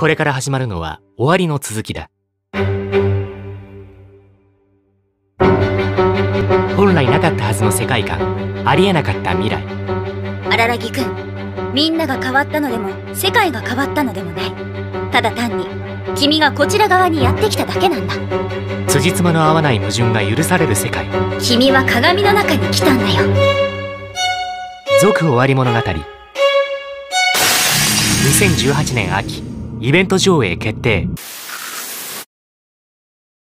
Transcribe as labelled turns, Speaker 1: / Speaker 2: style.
Speaker 1: これから始まるのは終わりの続きだ。本来なかったはずの世界観。ありえなかった未来。
Speaker 2: 荒木くんみんなが変わったのでも世界が変わったのでもない。ただ単に君がこちら側にやってきただけなんだ。
Speaker 1: 辻褄の合わない矛盾が許される世界。
Speaker 2: 君は鏡の中に来たんだよ。
Speaker 1: 続終わり物語。2018年秋イベント上映決定。